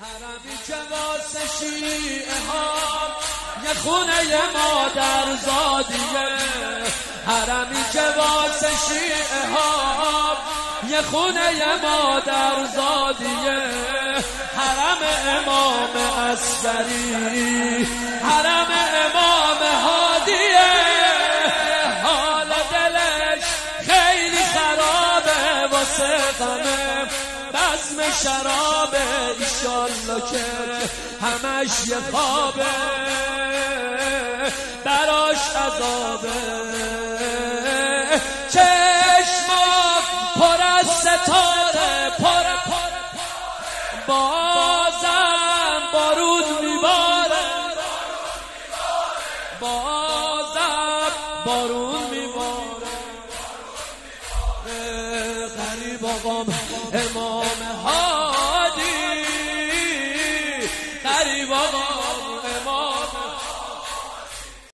حرمی که واسه شیعه ها یه خونه مادر زادیه. حرمی که واسه شیعه ها یه خونه مادر زادیه. حرم امام اسفری حرم امام هادیه حال دلش خیلی خرابه واسه غمه. بزم شرابه ایشالله که همش یه خوابه. براش عذابه. چشما پر از ستاره پر بازم بارون میباره. بازم بارون میباره. غریب آقام امام هادی غریب آقام